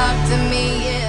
talk to me.